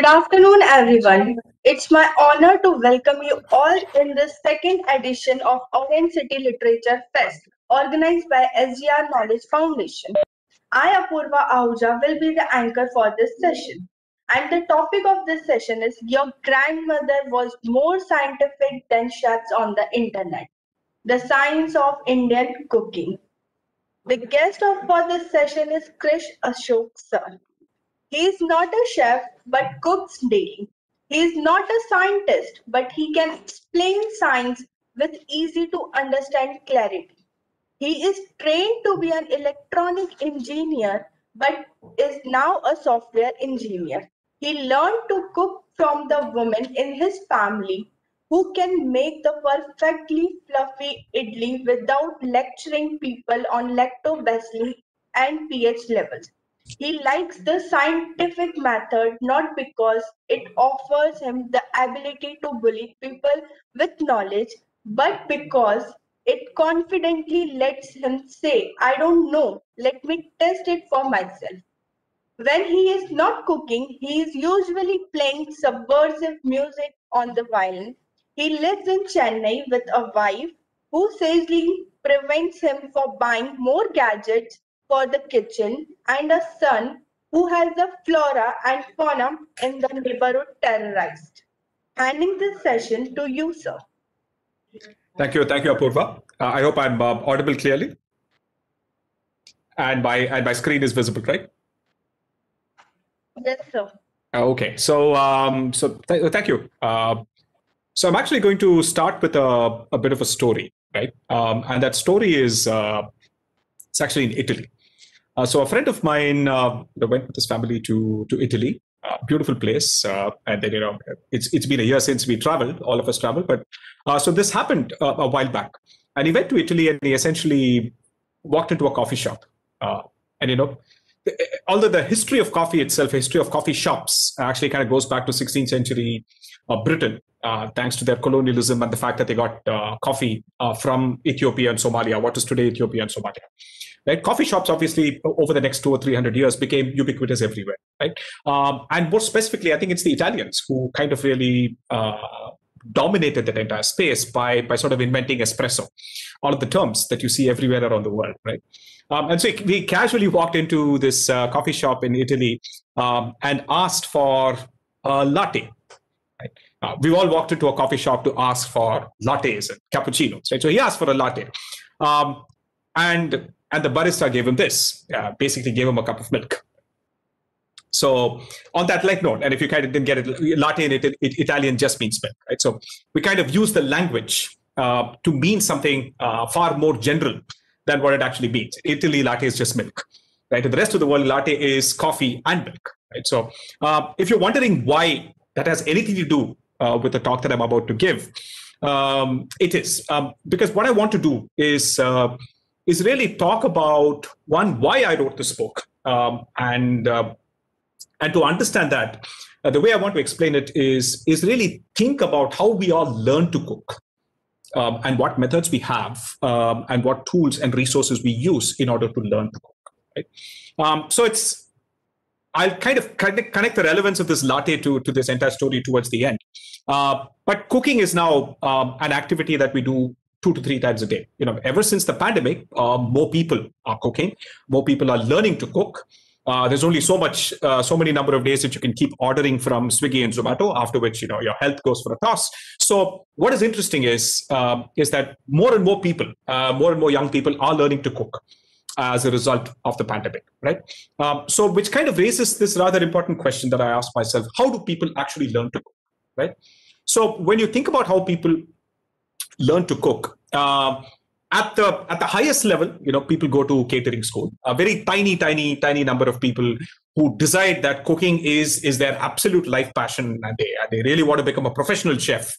Good afternoon, everyone. It's my honor to welcome you all in the second edition of Orange City Literature Fest, organized by SGR Knowledge Foundation. I, Apurva Ahuja, will be the anchor for this session. And the topic of this session is Your grandmother was more scientific than chefs on the internet. The science of Indian cooking. The guest of for this session is Krish Ashok sir. He is not a chef but cooks daily. He is not a scientist but he can explain science with easy to understand clarity. He is trained to be an electronic engineer but is now a software engineer. He learned to cook from the woman in his family who can make the perfectly fluffy idli without lecturing people on lactobacillus and pH levels. He likes the scientific method not because it offers him the ability to bully people with knowledge, but because it confidently lets him say, I don't know, let me test it for myself. When he is not cooking, he is usually playing subversive music on the violin. He lives in Chennai with a wife who sagely prevents him from buying more gadgets for the kitchen and a son who has the flora and fauna in the neighborhood terrorized. Handing this session to you, sir. Thank you, thank you, Apurva. Uh, I hope I'm uh, audible clearly, and my and my screen is visible, right? Yes, sir. Uh, okay, so um, so th- thank you. Uh, so I'm actually going to start with a, a bit of a story, right? Um, and that story is uh, it's actually in Italy. Uh, so a friend of mine uh, went with his family to to Italy. Uh, beautiful place, uh, and then you know it's it's been a year since we traveled. All of us traveled, but uh, so this happened uh, a while back, and he went to Italy and he essentially walked into a coffee shop, and you know although the history of coffee itself, history of coffee shops, actually kind of goes back to 16th century Britain, uh, thanks to their colonialism and the fact that they got uh, coffee from Ethiopia and Somalia, what is today Ethiopia and Somalia. Right, coffee shops obviously over the next two or three hundred years became ubiquitous everywhere. Right, um, and more specifically, I think it's the Italians who kind of really dominated that entire space by by sort of inventing espresso, all of the terms that you see everywhere around the world, right? Um, and so we casually walked into this uh, coffee shop in Italy um, and asked for a latte. Uh, we all walked into a coffee shop to ask for lattes and cappuccinos, right? So he asked for a latte, um, and and the barista gave him this, uh, basically gave him a cup of milk. So on that light note, and if you kind of didn't get it, latte in it, it, Italian just means milk, right? So we kind of use the language uh, to mean something uh, far more general than what it actually means. Italy, latte is just milk, right? In the rest of the world, latte is coffee and milk, right? So uh, if you're wondering why that has anything to do uh, with the talk that I'm about to give, um, it is um, because what I want to do is uh, is really talk about one why I wrote this book um, and uh, and to understand that, uh, the way I want to explain it is, is really think about how we all learn to cook. Um, and what methods we have um, and what tools and resources we use in order to learn to cook. Right? Um, so it's I'll kind of connect, the relevance of this latte to, to this entire story towards the end. Uh, but cooking is now um, an activity that we do two to three times a day. You know, ever since the pandemic, uh, more people are cooking, more people are learning to cook. Uh, there's only so much, uh, so many number of days that you can keep ordering from Swiggy and Zomato. After which, you know, your health goes for a toss. So, what is interesting is um, is that more and more people, uh, more and more young people, are learning to cook as a result of the pandemic, right? Um, so, which kind of raises this rather important question that I ask myself: How do people actually learn to cook, right? So, when you think about how people learn to cook. Uh, at the at the highest level, you know, people go to catering school. A very tiny, tiny, tiny number of people who decide that cooking is is their absolute life passion, and they they really want to become a professional chef.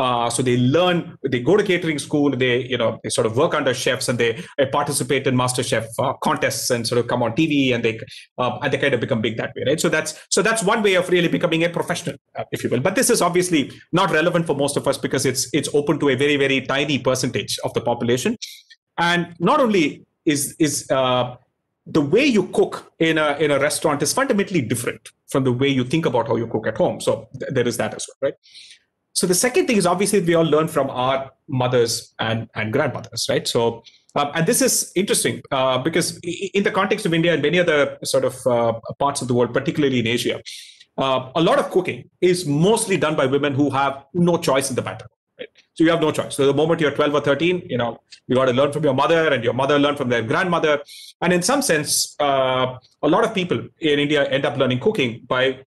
Uh, so they learn, they go to catering school, they you know they sort of work under chefs, and they, participate in master chef uh, contests and sort of come on TV, and they uh, and they kind of become big that way, right? So that's so that's one way of really becoming a professional, uh, if you will. But this is obviously not relevant for most of us because it's it's open to a very very tiny percentage of the population, and not only is is uh, the way you cook in a in a restaurant is fundamentally different from the way you think about how you cook at home. So th- there is that as well, right? So the second thing is obviously we all learn from our mothers and and grandmothers, right? So um, and this is interesting uh, because in the context of India and many other sort of uh, parts of the world, particularly in Asia, uh, a lot of cooking is mostly done by women who have no choice in the matter. Right? So you have no choice. So the moment you're 12 or 13, you know, you got to learn from your mother, and your mother learn from their grandmother. And in some sense, uh, a lot of people in India end up learning cooking by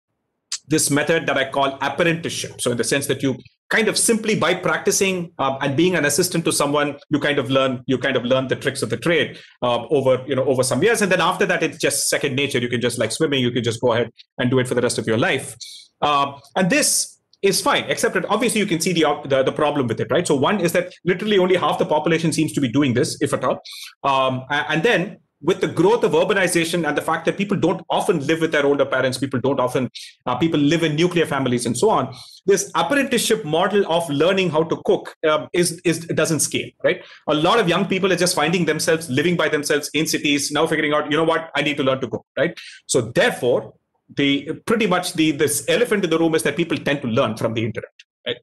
this method that I call apprenticeship. So in the sense that you kind of simply by practicing uh, and being an assistant to someone, you kind of learn you kind of learn the tricks of the trade uh, over you know over some years, and then after that it's just second nature. You can just like swimming, you can just go ahead and do it for the rest of your life. Uh, and this is fine, except that obviously you can see the, the, the problem with it, right? So one is that literally only half the population seems to be doing this, if at all, um, and then with the growth of urbanization and the fact that people don't often live with their older parents, people don't often, uh, people live in nuclear families and so on. This apprenticeship model of learning how to cook um, is, is doesn't scale, right? A lot of young people are just finding themselves living by themselves in cities, now figuring out, you know what, I need to learn to cook, right? So therefore, the pretty much the this elephant in the room is that people tend to learn from the internet, right?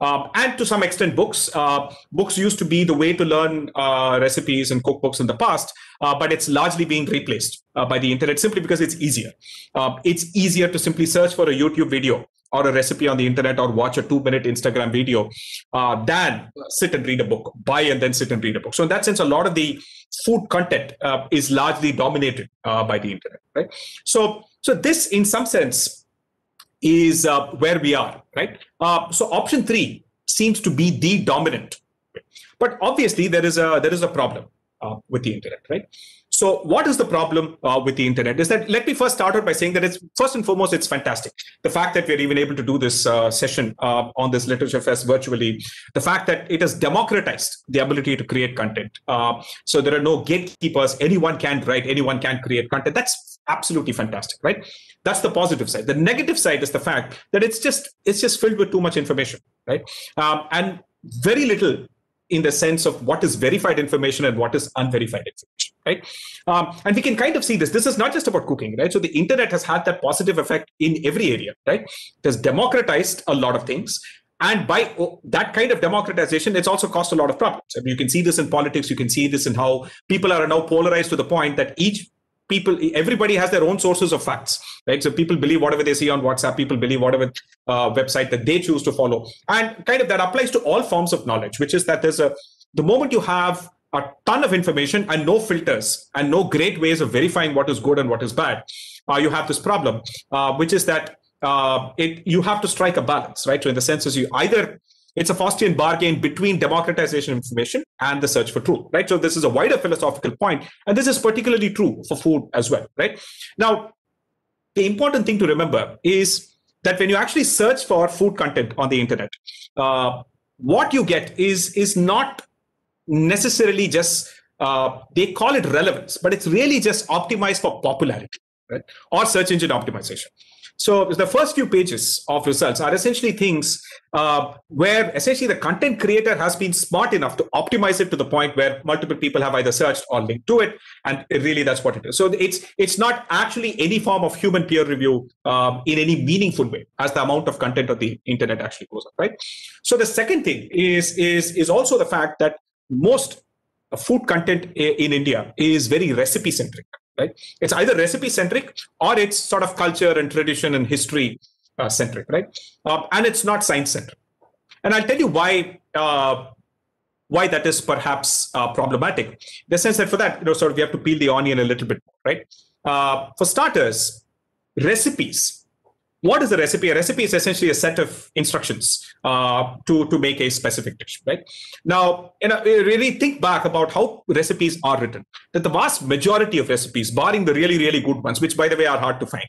Um, and to some extent books. Uh, books used to be the way to learn uh, recipes and cookbooks in the past, uh, but it's largely being replaced uh, by the internet simply because it's easier. Um, it's easier to simply search for a YouTube video or a recipe on the internet or watch a two minute Instagram video uh, than sit and read a book, buy and then sit and read a book. So, in that sense, a lot of the food content uh, is largely dominated by the internet, right? So, so this, in some sense, is uh, where we are, right? Uh, so option three seems to be the dominant, but obviously there is a there is a problem uh, with the internet, right? So what is the problem uh, with the internet? Is that let me first start out by saying that it's first and foremost it's fantastic. The fact that we're even able to do this uh, session uh, on this literature fest virtually, the fact that it has democratized the ability to create content. so there are no gatekeepers. Anyone can write. Anyone can create content. That's absolutely fantastic, right? That's the positive side. The negative side is the fact that it's just it's just filled with too much information, right? Um, and very little in the sense of what is verified information and what is unverified information, right? Um, and we can kind of see this. This is not just about cooking, right? So the internet has had that positive effect in every area, right? It has democratized a lot of things. And by oh, that kind of democratization, it's also caused a lot of problems. I mean, you can see this in politics. You can see this in how people are now polarized to the point that each people everybody has their own sources of facts right so people believe whatever they see on whatsapp people believe whatever uh, website that they choose to follow and kind of that applies to all forms of knowledge which is that there's a the moment you have a ton of information and no filters and no great ways of verifying what is good and what is bad uh, you have this problem uh, which is that uh, it, you have to strike a balance right so in the sense is you either it's a Faustian bargain between democratization of information and the search for truth, right? So this is a wider philosophical point, and this is particularly true for food as well, right? Now, the important thing to remember is that when you actually search for food content on the internet, uh, what you get is is not necessarily just uh, they call it relevance, but it's really just optimized for popularity, right? Or search engine optimization. So the first few pages of results are essentially things uh, where essentially the content creator has been smart enough to optimize it to the point where multiple people have either searched or linked to it, and really that's what it is. So it's it's not actually any form of human peer review um, in any meaningful way as the amount of content of the internet actually goes up, right? So the second thing is is is also the fact that most food content in India is very recipe centric right? It's either recipe centric or it's sort of culture and tradition and history uh, centric, right? Um, and it's not science centric. And I'll tell you why. Uh, why that is perhaps uh, problematic. In the sense that for that, you know, sort of we have to peel the onion a little bit right? Uh, for starters, recipes what is a recipe? A recipe is essentially a set of instructions uh, to, to make a specific dish, right? Now, you know, really think back about how recipes are written. That the vast majority of recipes, barring the really, really good ones, which by the way are hard to find,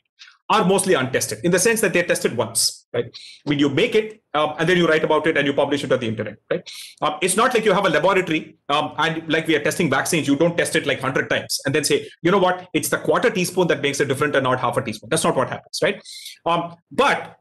are mostly untested in the sense that they're tested once, right? When you make it um, and then you write about it and you publish it on the internet, right? Um, it's not like you have a laboratory um, and like we are testing vaccines, you don't test it like 100 times and then say, you know what, it's the quarter teaspoon that makes it different and not half a teaspoon. That's not what happens, right? Um, but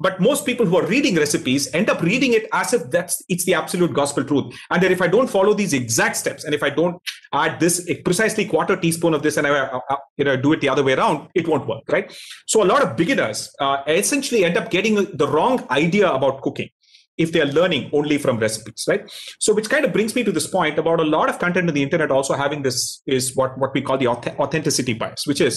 but most people who are reading recipes end up reading it as if that's it's the absolute gospel truth and that if i don't follow these exact steps and if i don't add this precisely quarter teaspoon of this and I, uh, uh, you know do it the other way around, it won't work, right? So a lot of beginners uh, essentially end up getting the wrong idea about cooking if they are learning only from recipes, right? So, which kind of brings me to this point about a lot of content on the internet also having this is what, what we call the authenticity bias, which is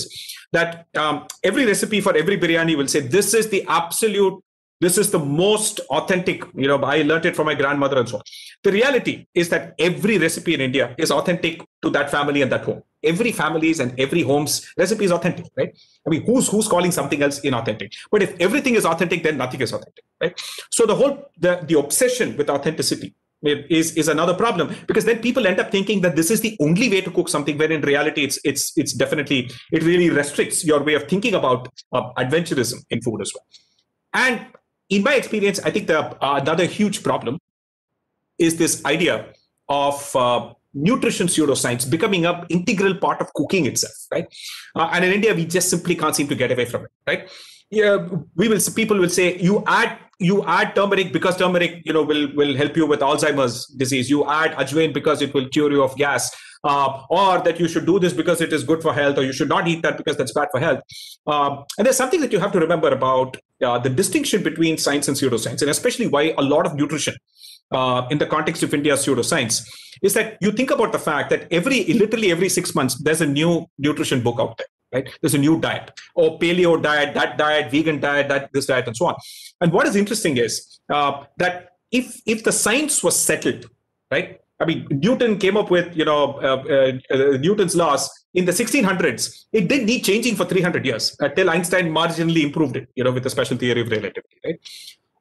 that um, every recipe for every biryani will say, this is the absolute this is the most authentic you know i learned it from my grandmother and so on. The reality is that every recipe in india is authentic to that family and that home. Every family's and every home's recipe is authentic right? I mean who's who's calling something else inauthentic? But if everything is authentic then nothing is authentic right so the whole the, the obsession with authenticity is is another problem because then people end up thinking that this is the only way to cook something when in reality it's it's it's definitely it really restricts your way of thinking about uh, adventurism in food as well and in my experience, I think the uh, another huge problem is this idea of uh, nutrition pseudoscience becoming an integral part of cooking itself, right? Uh, and in India, we just simply can't seem to get away from it, right? Yeah, we will. People will say you add you add turmeric because turmeric, you know, will will help you with Alzheimer's disease. You add ajwain because it will cure you of gas uh, or that you should do this because it is good for health, or you should not eat that because that's bad for health. Um, and there's something that you have to remember about uh, the distinction between science and pseudoscience, and especially why a lot of nutrition uh, in the context of India's pseudoscience is that you think about the fact that every literally every six months there's a new nutrition book out there. Right? There's a new diet, or paleo diet, that diet, vegan diet, that this diet, and so on. And what is interesting is uh, that if if the science was settled, right, I mean, Newton came up with, you know, uh, uh, uh Newton's laws in the 1600s. It didn't need changing for 300 years until Einstein marginally improved it, you know, with the special theory of relativity, right?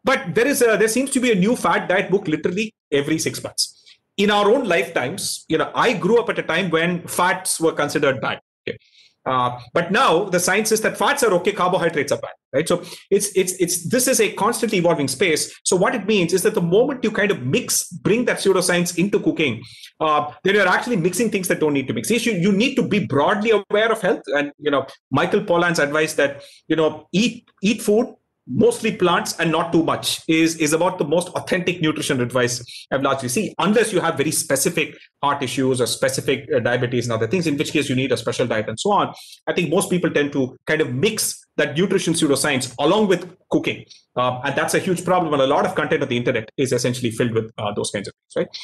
But there is a, there seems to be a new fat diet book literally every six months. In our own lifetimes, you know, I grew up at a time when fats were considered bad. Okay? Uh, but now the science is that fats are okay, carbohydrates are bad, right? So it's it's it's this is a constantly evolving space. So what it means is that the moment you kind of mix, bring that pseudoscience into cooking, uh, then you're actually mixing things that don't need to mix. You you need to be broadly aware of health, and you know Michael Pollan's advice that you know eat eat food mostly plants and not too much is is about the most authentic nutrition advice I've largely seen, unless you have very specific heart issues or specific uh, diabetes and other things, in which case you need a special diet and so on. I think most people tend to kind of mix that nutrition pseudoscience along with cooking, uh, and that's a huge problem. And a lot of content on the internet is essentially filled with uh, those kinds of things, right?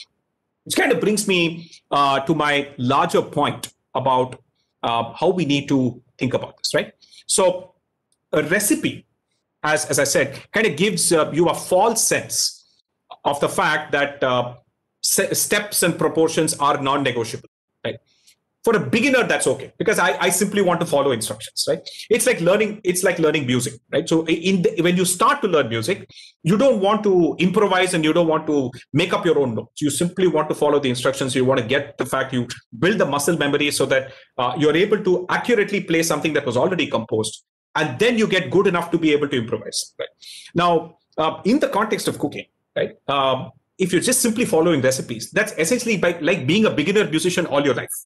Which kind of brings me uh, to my larger point about uh, how we need to think about this, right? So a recipe as, as I said, kind of gives uh, you a false sense of the fact that uh, steps and proportions are non-negotiable. Right? For a beginner, that's okay because I, I simply want to follow instructions. Right? It's like learning. It's like learning music. Right? So in the, when you start to learn music, you don't want to improvise and you don't want to make up your own notes. You simply want to follow the instructions. You want to get the fact you build the muscle memory so that uh, you're able to accurately play something that was already composed and then you get good enough to be able to improvise. Right now, uh, in the context of cooking, right? Um, if you're just simply following recipes, that's essentially by, like being a beginner musician all your life.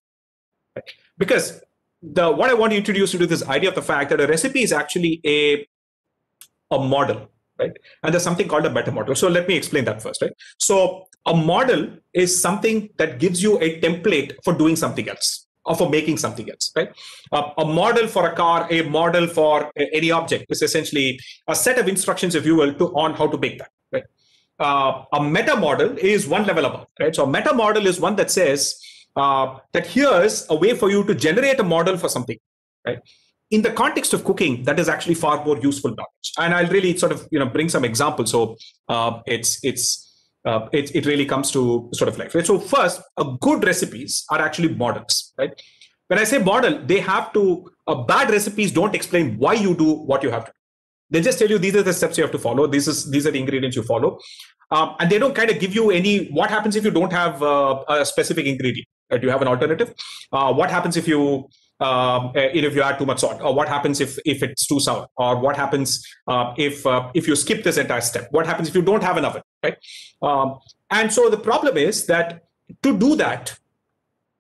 Right? Because the what I want to introduce you to this idea of the fact that a recipe is actually a a model, right? And there's something called a meta model. So let me explain that first, right? So a model is something that gives you a template for doing something else or for making something else, right? Uh, a model for a car, a model for any object is essentially a set of instructions, if you will, to on how to make that, right? Uh, a meta model is one level above, right? So a meta model is one that says uh, that here's a way for you to generate a model for something, right? In the context of cooking, that is actually far more useful knowledge. And I'll really sort of you know bring some examples. So uh, it's it's uh, it, it really comes to sort of like right? so first a good recipes are actually models right when i say model they have to uh, bad recipes don't explain why you do what you have to do they just tell you these are the steps you have to follow this is these are the ingredients you follow um, and they don't kind of give you any what happens if you don't have uh, a specific ingredient right? you have an alternative uh, what happens if you um, uh, if you add too much salt, or what happens if if it's too sour, or what happens uh, if uh, if you skip this entire step? What happens if you don't have an oven, right? Um, and so the problem is that to do that,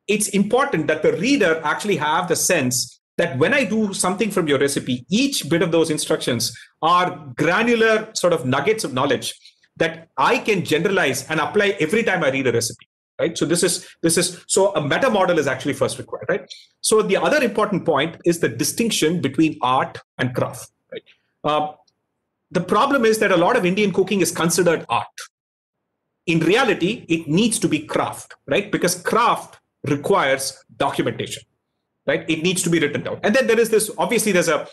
it's important that the reader actually have the sense that when I do something from your recipe, each bit of those instructions are granular sort of nuggets of knowledge that I can generalize and apply every time I read a recipe right? So this is this is so a meta model is actually first required, right? So the other important point is the distinction between art and craft, right? Uh, the problem is that a lot of Indian cooking is considered art. In reality, it needs to be craft, right? Because craft requires documentation, right? It needs to be written down. And then there is this obviously there's a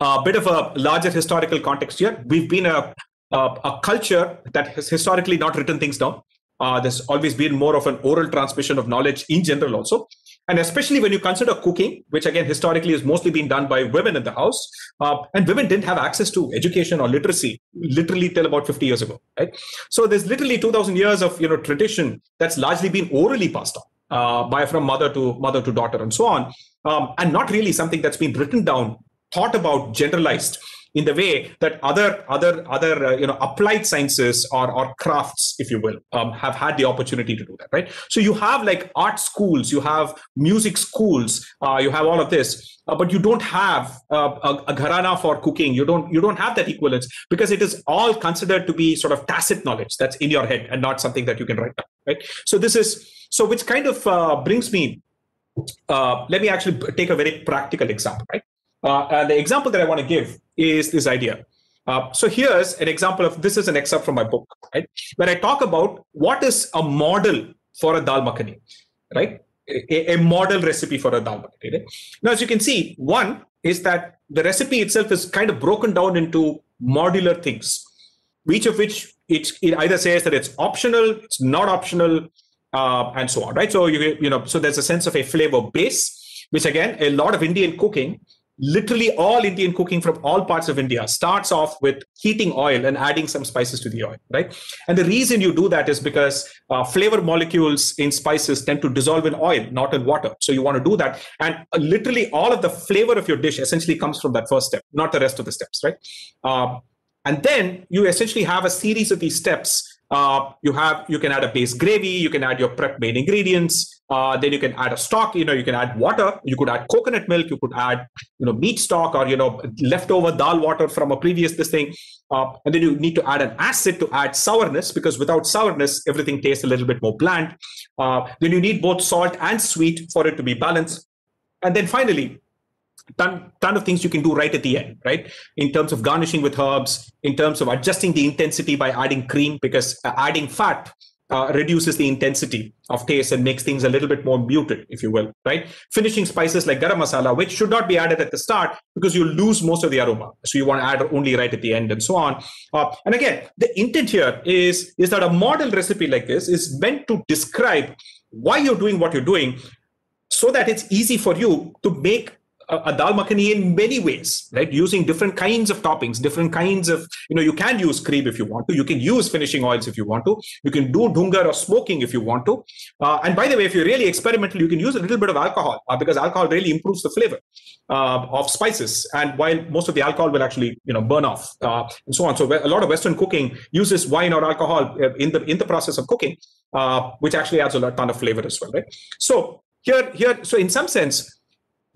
a bit of a larger historical context here. We've been a, a, a culture that has historically not written things down. Uh, there's always been more of an oral transmission of knowledge in general, also. And especially when you consider cooking, which again historically has mostly been done by women in the house, uh, and women didn't have access to education or literacy literally till about 50 years ago, right? So there's literally 2,000 years of you know tradition that's largely been orally passed on uh, by from mother to mother to daughter and so on, um, and not really something that's been written down thought about generalized in the way that other other other uh, you know applied sciences or or crafts if you will um, have had the opportunity to do that right? So you have like art schools you have music schools uh, you have all of this uh, but you don't have uh, a, a gharana for cooking. You don't you don't have that equivalence because it is all considered to be sort of tacit knowledge that's in your head and not something that you can write down right? So this is so which kind of uh, brings me uh, let me actually take a very practical example right the example that I want to give is this idea. Uh, so here's an example of this is an excerpt from my book, right? Where I talk about what is a model for a dal makhani, right? A, a model recipe for a dal makhani. Right? Now, as you can see, one is that the recipe itself is kind of broken down into modular things, each of which it, it either says that it's optional, it's not optional, uh, and so on, right? So you you know, so there's a sense of a flavor base, which again, a lot of Indian cooking literally all Indian cooking from all parts of India starts off with heating oil and adding some spices to the oil, right? And the reason you do that is because uh, flavor molecules in spices tend to dissolve in oil, not in water. So you want to do that. And uh, literally all of the flavor of your dish essentially comes from that first step, not the rest of the steps, right? Uh, and then you essentially have a series of these steps uh, you have you can add a base gravy you can add your prep main ingredients uh, then you can add a stock you know you can add water you could add coconut milk you could add you know meat stock or you know leftover dal water from a previous this thing. Uh, and then you need to add an acid to add sourness because without sourness everything tastes a little bit more bland. Uh, then you need both salt and sweet for it to be balanced. And then finally ton, ton of things you can do right at the end, right? In terms of garnishing with herbs, in terms of adjusting the intensity by adding cream, because uh, adding fat uh, reduces the intensity of taste and makes things a little bit more muted, if you will, right? Finishing spices like garam masala, which should not be added at the start because you lose most of the aroma. So you want to add only right at the end and so on. Uh, and again, the intent here is, is that a model recipe like this is meant to describe why you're doing what you're doing so that it's easy for you to make a, dal makhani in many ways, right? Using different kinds of toppings, different kinds of, you know, you can use cream if you want to. You can use finishing oils if you want to. You can do dhungar or smoking if you want to. Uh, and by the way, if you're really experimental, you can use a little bit of alcohol uh, because alcohol really improves the flavor uh, of spices. And while most of the alcohol will actually, you know, burn off uh, and so on. So a lot of Western cooking uses wine or alcohol uh, in the in the process of cooking, uh, which actually adds a lot ton of flavor as well, right? So here, here, so in some sense,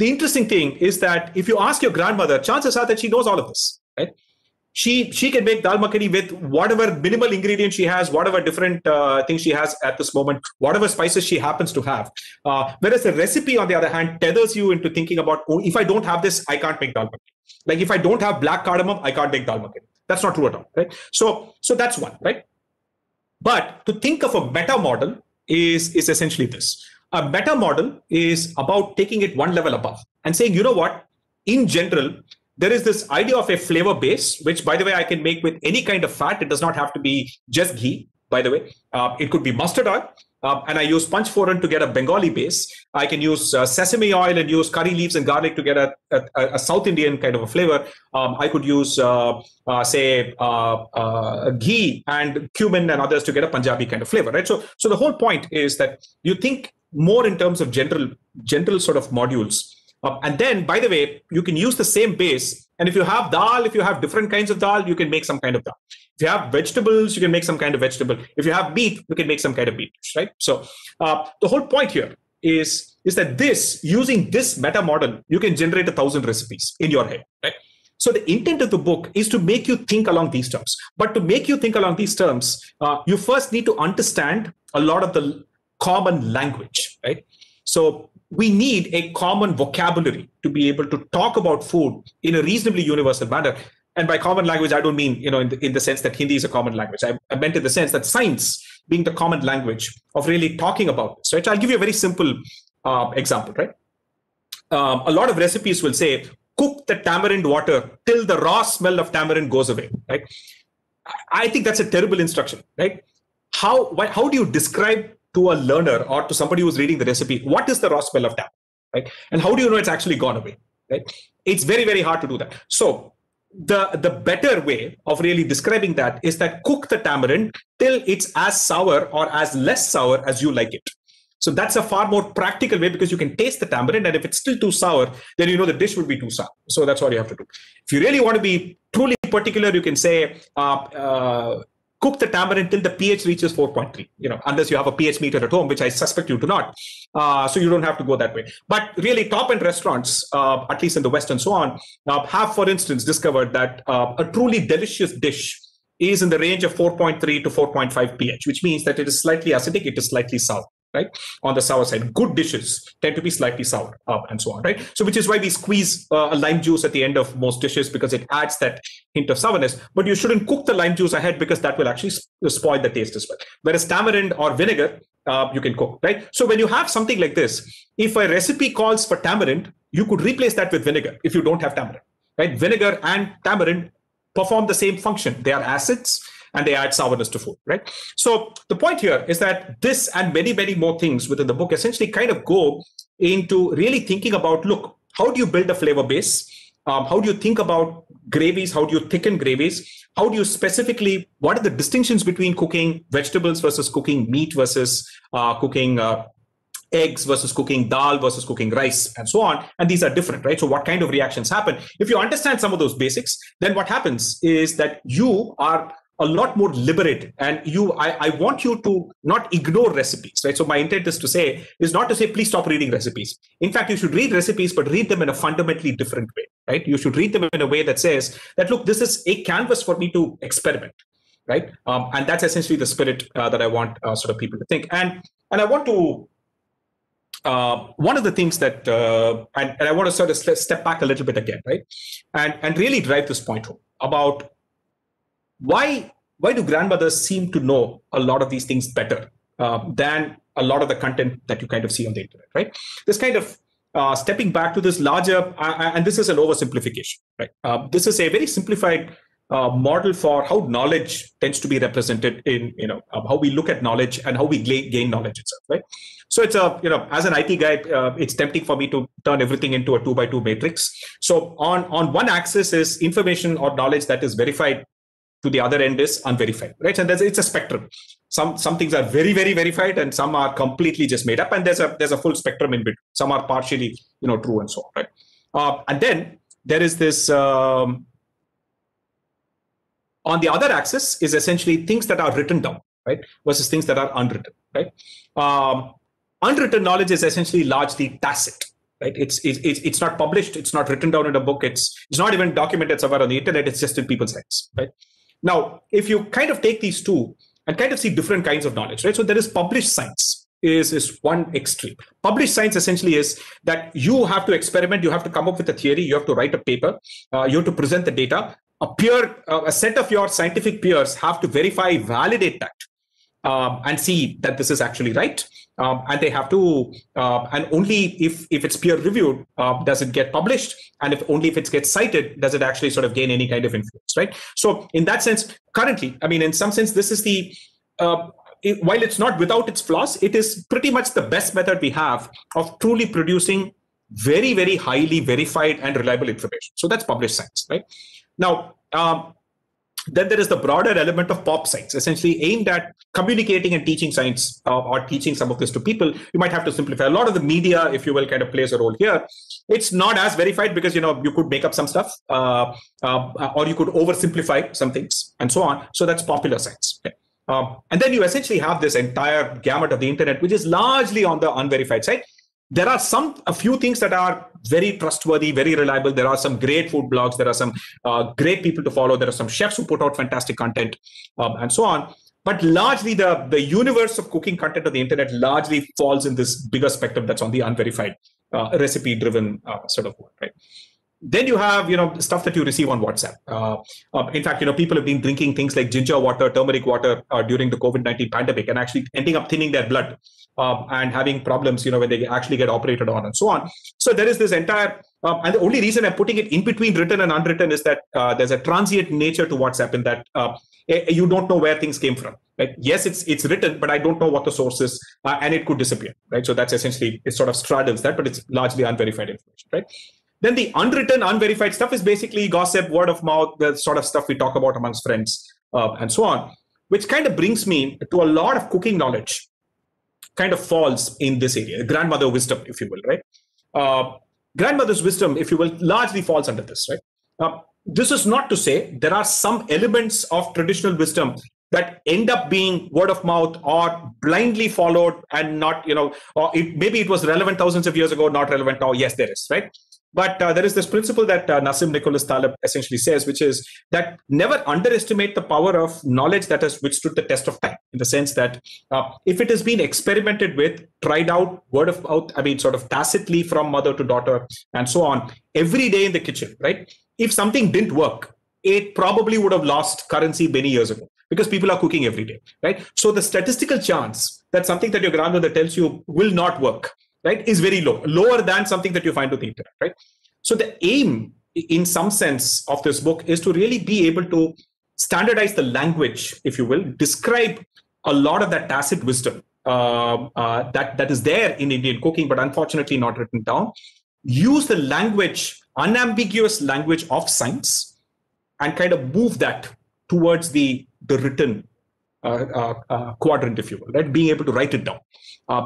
the interesting thing is that if you ask your grandmother, chances are that she knows all of this, right? She she can make dal makhani with whatever minimal ingredient she has, whatever different uh, things she has at this moment, whatever spices she happens to have. Uh, whereas the recipe, on the other hand, tethers you into thinking about, oh, if I don't have this, I can't make dal makhani. Like if I don't have black cardamom, I can't make dal makhani. That's not true at all, right? So so that's one, right? But to think of a meta model is is essentially this a meta model is about taking it one level above and saying, you know what, in general, there is this idea of a flavor base, which, by the way, I can make with any kind of fat. It does not have to be just ghee, by the way. Uh, it could be mustard oil. Uh, and I use punch panchforan to get a Bengali base. I can use uh, sesame oil and use curry leaves and garlic to get a, a, a South Indian kind of a flavor. Um, I could use, uh, uh say, uh, uh, ghee and cumin and others to get a Punjabi kind of flavor, right? So, so the whole point is that you think more in terms of general general sort of modules. Uh, and then, by the way, you can use the same base. And if you have dal, if you have different kinds of dal, you can make some kind of dal. If you have vegetables, you can make some kind of vegetable. If you have meat, you can make some kind of meat, right? So uh, the whole point here is, is that this, using this meta model, you can generate a thousand recipes in your head, right? So the intent of the book is to make you think along these terms. But to make you think along these terms, uh, you first need to understand a lot of the common language, right? So we need a common vocabulary to be able to talk about food in a reasonably universal manner. And by common language, I don't mean you know in the, in the sense that Hindi is a common language. I, I meant in the sense that science being the common language of really talking about this. Right? So I'll give you a very simple uh, example. Right? Um, a lot of recipes will say cook the tamarind water till the raw smell of tamarind goes away. Right? I think that's a terrible instruction. Right? How why, how do you describe to a learner or to somebody who's reading the recipe what is the raw smell of tamarind? Right? And how do you know it's actually gone away? Right? It's very very hard to do that. So the the better way of really describing that is that cook the tamarind till it's as sour or as less sour as you like it so that's a far more practical way because you can taste the tamarind and if it's still too sour then you know the dish would be too sour so that's what you have to do if you really want to be truly particular you can say uh, uh, cook the tamarind until the pH reaches 4.3, you know, unless you have a pH meter at home, which I suspect you do not. Uh, so you don't have to go that way. But really, top end restaurants, uh, at least in the West and so on, uh, have, for instance, discovered that uh, a truly delicious dish is in the range of 4.3 to 4.5 pH, which means that it is slightly acidic, it is slightly sour right? On the sour side, good dishes tend to be slightly sour uh, and so on, right? So, which is why we squeeze uh, a lime juice at the end of most dishes because it adds that hint of sourness. But you shouldn't cook the lime juice ahead because that will actually spoil the taste as well. Whereas tamarind or vinegar, uh, you can cook, right? So, when you have something like this, if a recipe calls for tamarind, you could replace that with vinegar if you don't have tamarind, right? Vinegar and tamarind perform the same function. They are acids and they add sourness to food, right? So the point here is that this and many, many more things within the book essentially kind of go into really thinking about look, how do you build a flavor base? Um, how do you think about gravies? How do you thicken gravies? How do you specifically, what are the distinctions between cooking vegetables versus cooking meat versus uh, cooking uh, eggs versus cooking dal versus cooking rice and so on and these are different right so what kind of reactions happen if you understand some of those basics then what happens is that you are a lot more liberated. And you I, I want you to not ignore recipes right? So my intent is to say is not to say please stop reading recipes. In fact you should read recipes but read them in a fundamentally different way right? You should read them in a way that says that look this is a canvas for me to experiment right? Um, and that's essentially the spirit uh, that i want uh, sort of people to think. And and i want to uh, one of the things that uh, and, and i want to sort of step back a little bit again right? And and really drive this point home about why why do grandmothers seem to know a lot of these things better uh, than a lot of the content that you kind of see on the internet, right? This kind of uh, stepping back to this larger, uh, and this is an oversimplification, right? Uh, this is a very simplified uh, model for how knowledge tends to be represented in, you know, um, how we look at knowledge and how we gain knowledge itself, right? So it's a, you know, as an IT guy, uh, it's tempting for me to turn everything into a two by two matrix. So on on one axis is information or knowledge that is verified to the other end is unverified, right? And there's, it's a spectrum. Some some things are very very verified, and some are completely just made up. And there's a there's a full spectrum in between. Some are partially you know true and so on, right? Uh, and then there is this. Um, on the other axis is essentially things that are written down, right, versus things that are unwritten, right? Um, unwritten knowledge is essentially largely tacit, right it's, it's it's not published it's not written down in a book it's it's not even documented somewhere on the internet it's just in people's heads right now, if you kind of take these two and kind of see different kinds of knowledge, right? So there is published science is, is one extreme. Published science essentially is that you have to experiment, you have to come up with a theory, you have to write a paper, uh, you have to present the data. A peer, uh, a set of your scientific peers have to verify, validate that, um, and see that this is actually right. Um, and they have to, uh, and only if if it's peer reviewed uh, does it get published, and if only if it gets cited does it actually sort of gain any kind of influence, right? So in that sense, currently, I mean, in some sense, this is the uh, it, while it's not without its flaws, it is pretty much the best method we have of truly producing very, very highly verified and reliable information. So that's published science, right? Now, um, then there is the broader element of pop science, essentially aimed at communicating and teaching science uh, or teaching some of this to people. You might have to simplify. A lot of the media, if you will, kind of plays a role here. It's not as verified because you know you could make up some stuff, uh, uh, or you could oversimplify some things, and so on. So that's popular science. Okay. Um, and then you essentially have this entire gamut of the internet, which is largely on the unverified side there are some a few things that are very trustworthy very reliable. There are some great food blogs. There are some uh, great people to follow. There are some chefs who put out fantastic content um, and so on. But largely the, the universe of cooking content on the internet largely falls in this bigger spectrum that's on the unverified uh, recipe driven uh, sort of world, right? Then you have, you know, stuff that you receive on WhatsApp. Uh, uh, in fact, you know, people have been drinking things like ginger water, turmeric water uh, during the COVID-19 pandemic and actually ending up thinning their blood um, and having problems, you know, when they actually get operated on and so on. So there is this entire, um, and the only reason I'm putting it in between written and unwritten is that uh, there's a transient nature to WhatsApp in that uh, you don't know where things came from. Right? Yes, it's it's written, but I don't know what the source is, uh, and it could disappear. Right? So that's essentially it sort of straddles that, but it's largely unverified information. Right? Then the unwritten, unverified stuff is basically gossip, word of mouth, the sort of stuff we talk about amongst friends, uh, and so on, which kind of brings me to a lot of cooking knowledge kind of falls in this area, grandmother wisdom, if you will, right? Uh, grandmother's wisdom, if you will, largely falls under this, right? Uh, this is not to say there are some elements of traditional wisdom that end up being word of mouth or blindly followed and not, you know, or it, maybe it was relevant thousands of years ago, not relevant now. Yes, there is, right? But uh, there is this principle that uh, Nassim Nicholas Taleb essentially says, which is that never underestimate the power of knowledge that has withstood the test of time, in the sense that uh, if it has been experimented with, tried out, word of mouth, I mean, sort of tacitly from mother to daughter, and so on, every day in the kitchen, right? If something didn't work, it probably would have lost currency many years ago because people are cooking every day, right? So the statistical chance that something that your grandmother tells you will not work right, is very low, lower than something that you find on the internet, right? So the aim, in some sense, of this book is to really be able to standardize the language, if you will, describe a lot of that tacit wisdom uh, uh, that that is there in Indian cooking, but unfortunately not written down. Use the language, unambiguous language of science, and kind of move that towards the the written Uh, uh, uh, quadrant, if you will, right? Being able to write it down,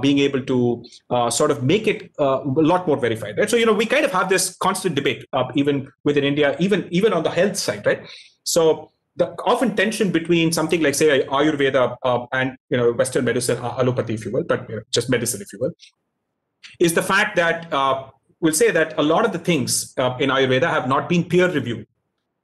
being able to sort of make it a lot more verified, right? So you know we kind of have this constant debate, even within India, even even on the health side, right? So the often tension between something like say ayurveda uh, and you know western medicine allopathy if you will but you know, just medicine if you will is the fact that uh, we'll say that a lot of the things uh, in ayurveda have not been peer reviewed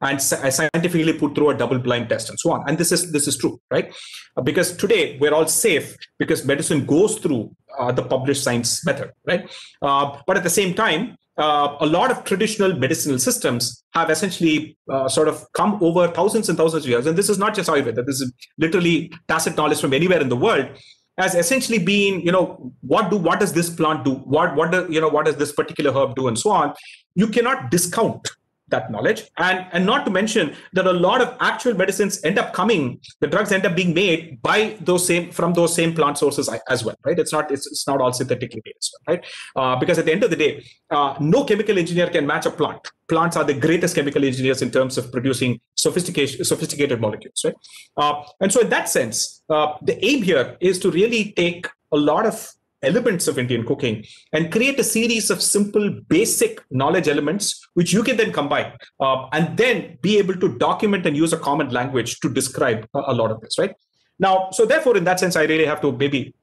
and scientifically put through a double blind test and so on. And this is this is true right? Uh, because today we're all safe because medicine goes through uh, the published science method right? Uh, but at the same time uh, a lot of traditional medicinal systems have essentially uh, sort of come over thousands and thousands of years. And this is not just ayurveda. This is literally tacit knowledge from anywhere in the world has essentially been you know what do what does this plant do? What what do, you know what does this particular herb do and so on? You cannot discount that knowledge. And and not to mention that a lot of actual medicines end up coming the drugs end up being made by those same from those same plant sources as well right? It's not it's, it's not all synthetically made as well right? Uh, because at the end of the day uh, no chemical engineer can match a plant. Plants are the greatest chemical engineers in terms of producing sophistication sophisticated molecules right? Uh, and so in that sense uh, the aim here is to really take a lot of elements of Indian cooking and create a series of simple, basic knowledge elements, which you can then combine uh, and then be able to document and use a common language to describe a, a, lot of this, right? Now, so therefore, in that sense, I really have to maybe,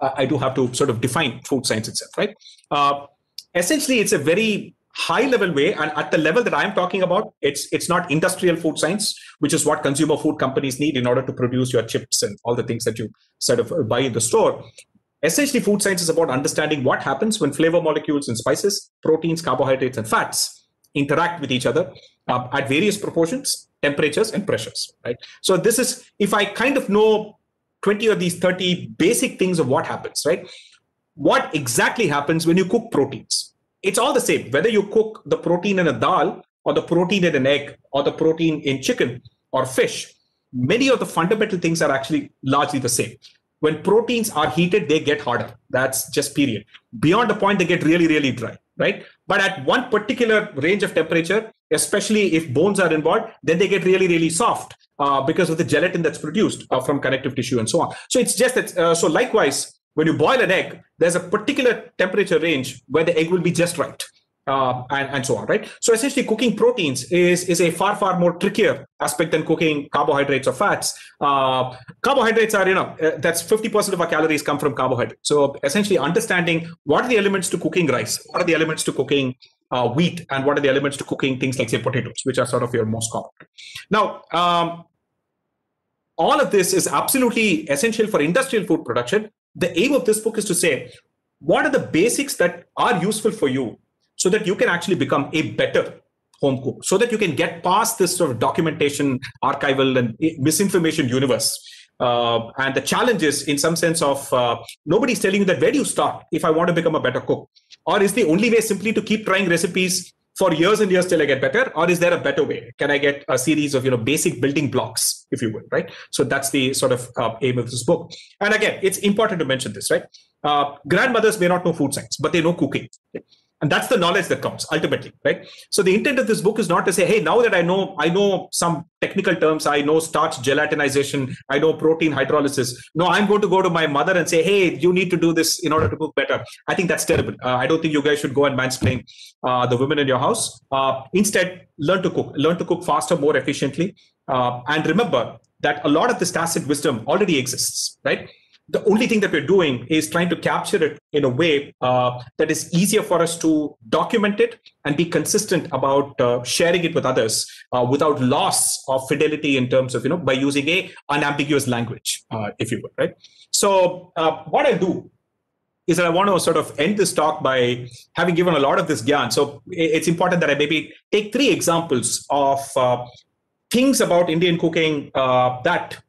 I do have to sort of define food science itself, right? Uh, essentially, it's a very high level way and at the level that i'm talking about it's it's not industrial food science which is what consumer food companies need in order to produce your chips and all the things that you sort of buy in the store Essentially, food science is about understanding what happens when flavor molecules in spices, proteins, carbohydrates, and fats interact with each other uh, at various proportions, temperatures, and pressures. Right. So this is if I kind of know 20 of these 30 basic things of what happens. Right. What exactly happens when you cook proteins? It's all the same. Whether you cook the protein in a dal or the protein in an egg or the protein in chicken or fish, many of the fundamental things are actually largely the same when proteins are heated, they get harder. That's just period. Beyond the point, they get really, really dry, right? But at one particular range of temperature, especially if bones are involved, then they get really, really soft uh, because of the gelatin that's produced uh, from connective tissue and so on. So it's just that. Uh, so likewise, when you boil an egg, there's a particular temperature range where the egg will be just right uh, and, and so on, right? So essentially, cooking proteins is, is a far, far more trickier aspect than cooking carbohydrates or fats. Uh, carbohydrates are, you know, uh, that's 50% of our calories come from carbohydrates. So essentially, understanding what are the elements to cooking rice, what are the elements to cooking uh, wheat, and what are the elements to cooking things like, say, potatoes, which are sort of your most common. Now, um, all of this is absolutely essential for industrial food production. The aim of this book is to say, what are the basics that are useful for you so that you can actually become a better home cook, so that you can get past this sort of documentation, archival, and misinformation universe. Uh, and the challenge is, in some sense, of uh, nobody's telling you that where do you start if I want to become a better cook? Or is the only way simply to keep trying recipes for years and years till I get better, or is there a better way? Can I get a series of you know basic building blocks, if you will, right? So that's the sort of uh, aim of this book. And again, it's important to mention this, right? Uh, grandmothers may not know food science, but they know cooking. Okay? And that's the knowledge that comes ultimately right? So the intent of this book is not to say hey now that i know i know some technical terms i know starch gelatinization i know protein hydrolysis no i'm going to go to my mother and say hey you need to do this in order to cook better i think that's terrible. Uh, i don't think you guys should go and mansplain uh, the women in your house. Uh, instead learn to cook. Learn to cook faster more efficiently. Uh, and remember that a lot of this tacit wisdom already exists right the only thing that we're doing is trying to capture it in a way uh, that is easier for us to document it and be consistent about uh, sharing it with others uh, without loss of fidelity in terms of you know by using a unambiguous language uh, if you will right so uh, what i do is that I want to sort of end this talk by having given a lot of this gyan. So it's important that I maybe take three examples of uh, things about Indian cooking that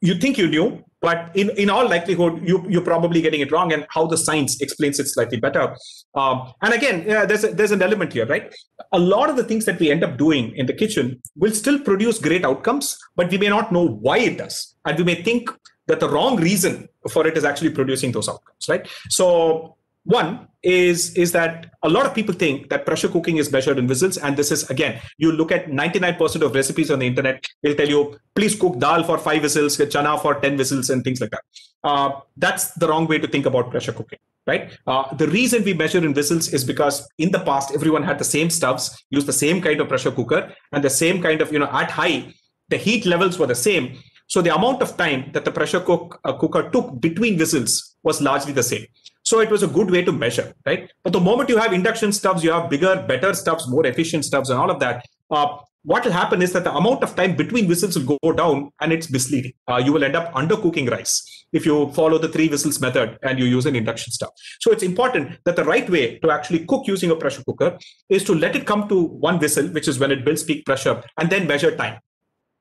you think you knew, but in, in all likelihood, you, you're probably getting it wrong, and how the science explains it slightly better. Um, and again, yeah, there's, a, there's an element here, right? A lot of the things that we end up doing in the kitchen will still produce great outcomes, but we may not know why it does. And we may think that the wrong reason for it is actually producing those outcomes, right? So one is is that a lot of people think that pressure cooking is measured in whistles, and this is again, you look at 99% of recipes on the internet, they'll tell you, please cook dal for five whistles, chana for 10 whistles, and things like that. Uh, that's the wrong way to think about pressure cooking, right? Uh, the reason we measure in whistles is because in the past, everyone had the same stuffs, used the same kind of pressure cooker, and the same kind of, you know, at high, the heat levels were the same. So the amount of time that the pressure cook, uh, cooker took between whistles was largely the same. So it was a good way to measure, right? But the moment you have induction stuffs, you have bigger, better stuffs, more efficient stuffs, and all of that. Uh, what will happen is that the amount of time between whistles will go down and it's misleading. Uh, you will end up undercooking rice if you follow the three whistles method and you use an induction stuff. So it's important that the right way to actually cook using a pressure cooker is to let it come to one whistle, which is when it builds peak pressure, and then measure time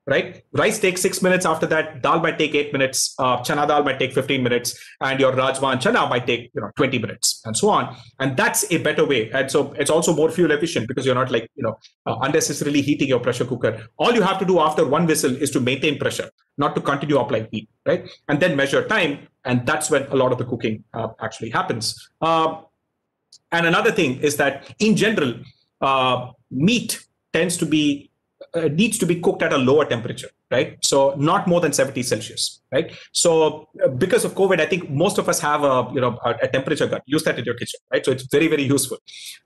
right? Rice takes six minutes. After that, dal might take eight minutes. Uh, chana dal might take 15 minutes. And your rajma and chana might take you know 20 minutes and so on. And that's a better way. And so it's also more fuel efficient because you're not like, you know, uh, unnecessarily heating your pressure cooker. All you have to do after one whistle is to maintain pressure, not to continue applying heat, right? And then measure time. And that's when a lot of the cooking uh, actually happens. Uh, and another thing is that in general, uh, meat tends to be uh, needs to be cooked at a lower temperature, right? So not more than 70 Celsius, right? So uh, because of COVID, I think most of us have a you know a, a, temperature gun. Use that in your kitchen, right? So it's very very useful.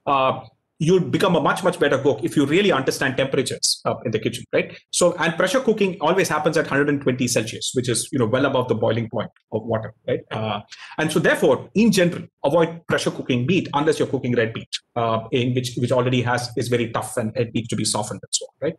Uh, you'll become a much much better cook if you really understand temperatures uh, in the kitchen right so and pressure cooking always happens at 120 celsius which is you know well above the boiling point of water right uh, and so therefore in general avoid pressure cooking meat unless you're cooking red meat uh, in which which already has is very tough and it needs to be softened and so on right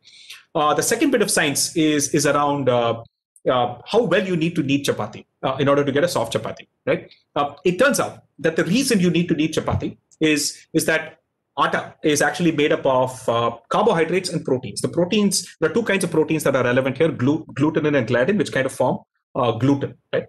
uh, the second bit of science is is around uh, uh, how well you need to knead chapati uh, in order to get a soft chapati, right? Uh, it turns out that the reason you need to knead chapati is is that atta is actually made up of uh, carbohydrates and proteins. The proteins, there are two kinds of proteins that are relevant here, glu- and gliadin, which kind of form uh, gluten. Right?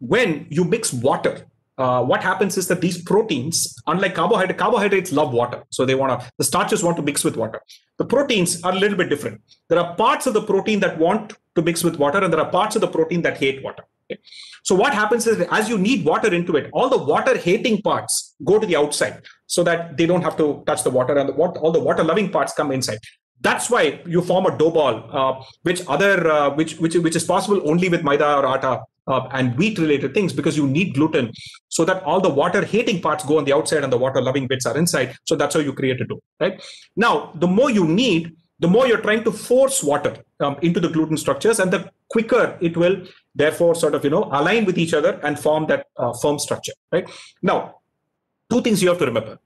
When you mix water, uh, what happens is that these proteins, unlike carbohydrate, carbohydrates love water. So they want to, the starches want to mix with water. The proteins are a little bit different. There are parts of the protein that want to mix with water, and there are parts of the protein that hate water. Okay? So what happens is as you knead water into it, all the water hating parts go to the outside so that they don't have to touch the water and the, all the water loving parts come inside. That's why you form a dough ball, uh, which other uh, which which which is possible only with maida or atta uh, and wheat related things because you need gluten so that all the water hating parts go on the outside and the water loving bits are inside. So that's how you create a dough, right? Now, the more you knead, the more you're trying to force water um, into the gluten structures and the quicker it will therefore sort of you know align with each other and form that uh, firm structure right now two things you have to remember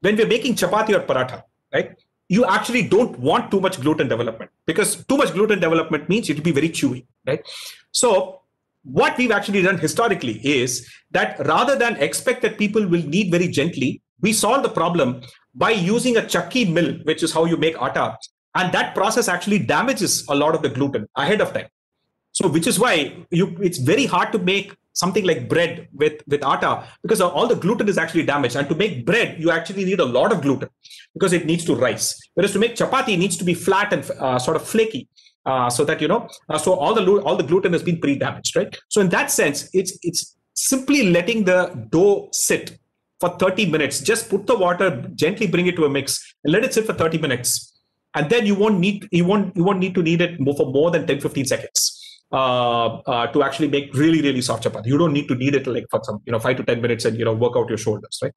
when we're making chapati or paratha right you actually don't want too much gluten development because too much gluten development means it will be very chewy, right? So what we've actually done historically is that rather than expect that people will knead very gently, we solve the problem by using a chakki mill, which is how you make atta. And that process actually damages a lot of the gluten ahead of time. So, which is why you, it's very hard to make something like bread with, with atta because all the gluten is actually damaged. And to make bread, you actually need a lot of gluten because it needs to rise. Whereas to make chapati, it needs to be flat and uh, sort of flaky. Uh, so that you know, uh, so all the all the gluten has been pre-damaged, right? So in that sense, it's it's simply letting the dough sit for 30 minutes. Just put the water, gently bring it to a mix, and let it sit for 30 minutes, and then you won't need you won't you won't need to knead it for more than 10 15 seconds. Uh, uh, to actually make really really soft chapati. You don't need to knead it like for some you know five to ten minutes and you know work out your shoulders, right?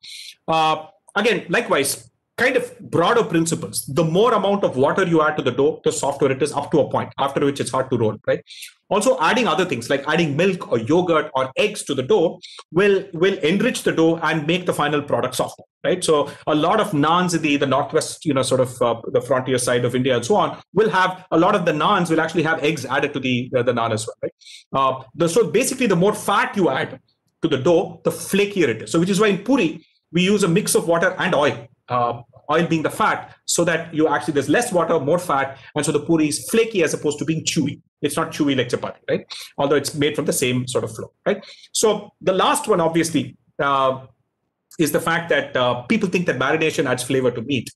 Uh, again, likewise, kind of broader principles. The more amount of water you add to the dough, the softer it is up to a point, after which it's hard to roll, right? Also, adding other things like adding milk or yogurt or eggs to the dough will will enrich the dough and make the final product softer, right? So, a lot of naans in the, the northwest, you know, sort of uh, the frontier side of India and so on, will have a lot of the naans will actually have eggs added to the uh, the naan as well, right? Uh, the, so basically, the more fat you add to the dough, the flakier it is. So, which is why in puri we use a mix of water and oil uh, oil being the fat, so that you actually there's less water, more fat, and so the puri is flaky as opposed to being chewy. It's not chewy like chapati, right? Although it's made from the same sort of flour, right? So the last one, obviously, uh, is the fact that uh, people think that marination adds flavor to meat.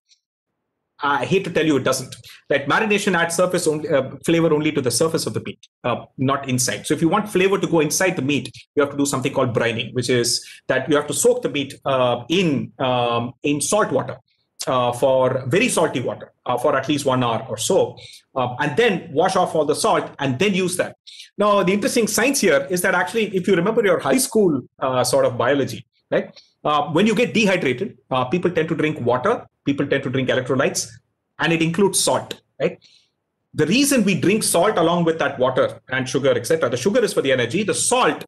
I hate to tell you, it doesn't. That marination adds surface only, uh, flavor only to the surface of the meat, uh, not inside. So if you want flavor to go inside the meat, you have to do something called brining, which is that you have to soak the meat uh, in um, in salt water uh, for very salty water uh, for at least one hour or so, uh, and then wash off all the salt and then use that. Now, the interesting science here is that actually, if you remember your high school uh, sort of biology, right? Uh, when you get dehydrated, uh, people tend to drink water, people tend to drink electrolytes, and it includes salt, right? The reason we drink salt along with that water and sugar, etc., the sugar is for the energy, the salt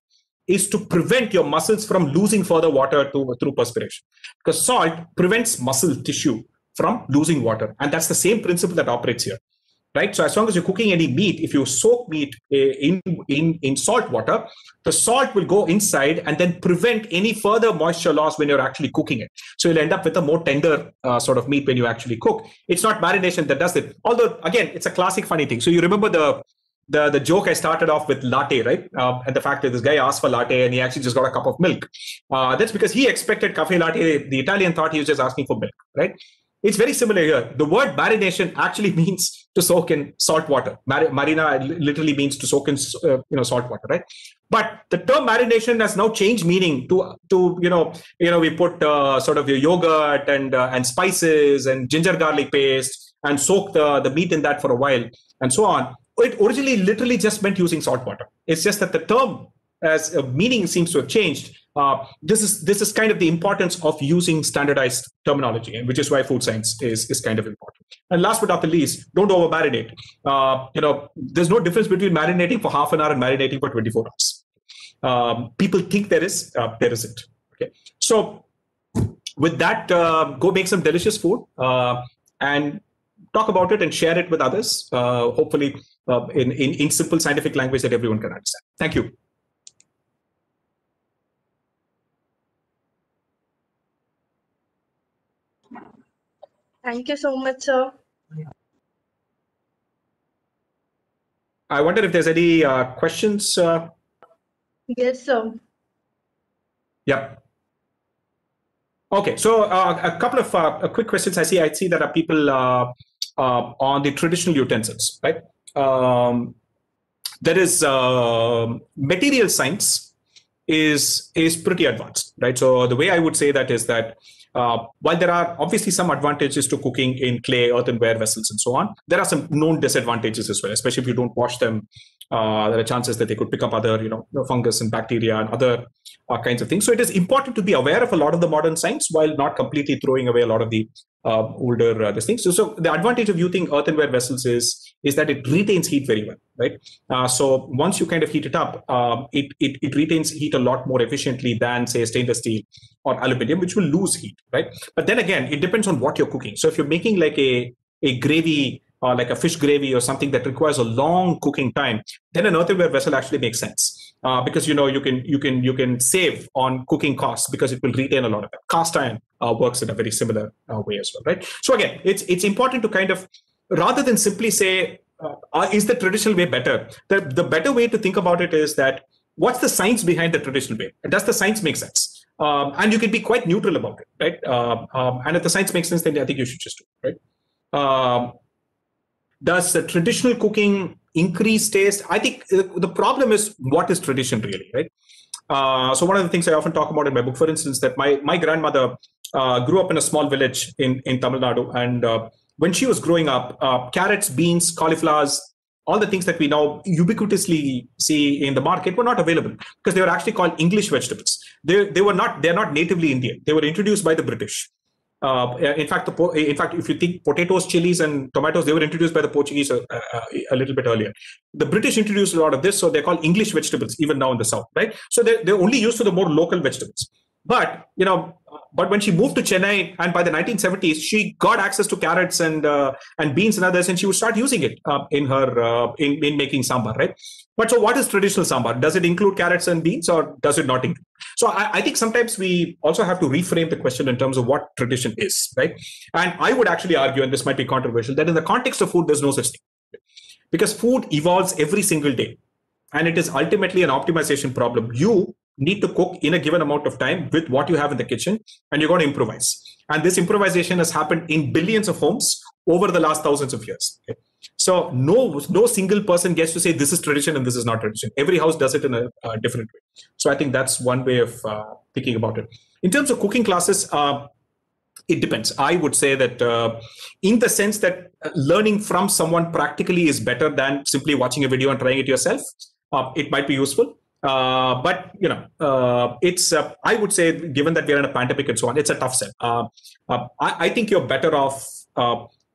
is to prevent your muscles from losing further water to, through perspiration. Because salt prevents muscle tissue from losing water. And that's the same principle that operates here. Right. So as long as you're cooking any meat, if you soak meat eh, in, in, in salt water, the salt will go inside and then prevent any further moisture loss when you're actually cooking it. So you'll end up with a more tender uh, sort of meat when you actually cook. It's not marination that does it. Although, again, it's a classic funny thing. So you remember the the the joke I started off with latte, right? Uh, and the fact that this guy asked for latte and he actually just got a cup of milk. Uh, that's because he expected cafe latte. The Italian thought he was just asking for milk, right? It's very similar here. The word marination actually means to soak in salt water. Mar- marina literally means to soak in uh, you know salt water, right? But the term marination has now changed meaning to to you know you know we put uh, sort of your yogurt and uh, and spices and ginger garlic paste and soak the the meat in that for a while and so on it originally literally just meant using salt water. It's just that the term as a meaning seems to have changed. Uh, this is this is kind of the importance of using standardized terminology, and which is why food science is is kind of important. And last but not the least, don't over marinate. Uh, you know, there's no difference between marinating for half an hour and marinating for 24 hours. Um, people think there is, uh, there isn't. Okay, so with that, uh, go make some delicious food uh, and talk about it and share it with others. Uh, hopefully, uh, in, in, in simple scientific language that everyone can understand. Thank you. Thank you so much, sir. I wonder if there's any uh, questions. Uh... Yes, sir. Yep. Okay, so uh, a couple of uh, quick questions. I see. I see that are people uh, uh, on the traditional utensils, right? Um, there is uh, material science is is pretty advanced, right? So the way I would say that is that uh, while there are obviously some advantages to cooking in clay, earthenware vessels, and so on, there are some known disadvantages as well. Especially if you don't wash them, uh, there are chances that they could pick up other, you know, fungus and bacteria and other uh, kinds of things. So it is important to be aware of a lot of the modern science while not completely throwing away a lot of the uh, older uh, things. So, so the advantage of using earthenware vessels is is that it retains heat very well, right? Uh, so once you kind of heat it up, um, it, it, it retains heat a lot more efficiently than say stainless steel or aluminum, which will lose heat, right? But then again, it depends on what you're cooking. So if you're making like a a gravy or like a fish gravy or something that requires a long cooking time, then an earthenware vessel actually makes sense. Uh, because you know you can you can you can save on cooking costs because it will retain a lot of that. Cast iron uh, works in a very similar uh, way as well, right? So again, it's it's important to kind of rather than simply say uh, uh, is the traditional way better. The the better way to think about it is that what's the science behind the traditional way? Does the science make sense? Um, and you can be quite neutral about it, right? Um, um, and if the science makes sense, then I think you should just do it, right? Um, does the traditional cooking increase taste? I think the problem is what is tradition really, right? Uh, so one of the things I often talk about in my book, for instance, that my my grandmother uh, grew up in a small village in in Tamil Nadu, and uh, when she was growing up, uh, carrots, beans, cauliflowers, all the things that we now ubiquitously see in the market were not available because they were actually called English vegetables. They, they were not they're not natively Indian. They were introduced by the British. Uh, in fact, the, in fact, if you think potatoes, chilies, and tomatoes, they were introduced by the Portuguese a, uh, uh, a, little bit earlier. The British introduced a lot of this, so they're called English vegetables even now in the south, right? So they're, they're only used for the more local vegetables. But you know, but when she moved to Chennai, and by the 1970s, she got access to carrots and uh, and beans and others, and she would start using it uh, in her uh, in, in making sambar, right? But so, what is traditional sambar? Does it include carrots and beans, or does it not include? So, I, I think sometimes we also have to reframe the question in terms of what tradition is, right? And I would actually argue, and this might be controversial, that in the context of food, there's no such thing, because food evolves every single day, and it is ultimately an optimization problem. You need to cook in a given amount of time with what you have in the kitchen and you're going to improvise. And this improvisation has happened in billions of homes over the last thousands of years okay? so no no single person gets to say this is tradition and this is not tradition. Every house does it in a, a different way. So i think that's one way of uh, thinking about it. In terms of cooking classes uh, it depends. I would say that uh, in the sense that uh, learning from someone practically is better than simply watching a video and trying it yourself uh, it might be useful uh, but you know, uh, it's uh, I would say, given that we're in a pandemic and so on, it's a tough set. Uh, uh, I, I, think you're better off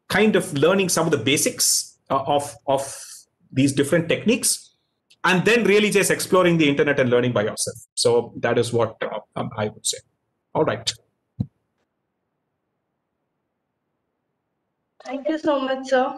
kind of learning some of the basics of of these different techniques, and then really just exploring the internet and learning by yourself. So that is what um, I would say. All right. Thank you so much, sir.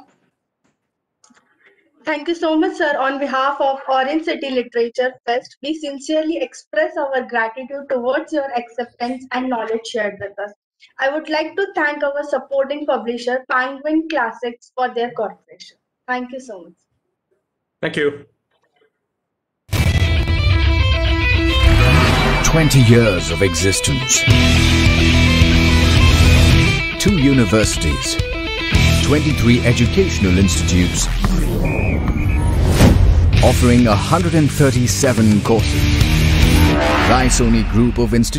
Thank you so much, sir. On behalf of Orange City Literature Fest, we sincerely express our gratitude towards your acceptance and knowledge shared with us. I would like to thank our supporting publisher, Penguin Classics, for their cooperation. Thank you so much. Thank you. 20 years of existence. Two universities. 23 educational institutes offering 137 courses. Raisoni Group of Institutions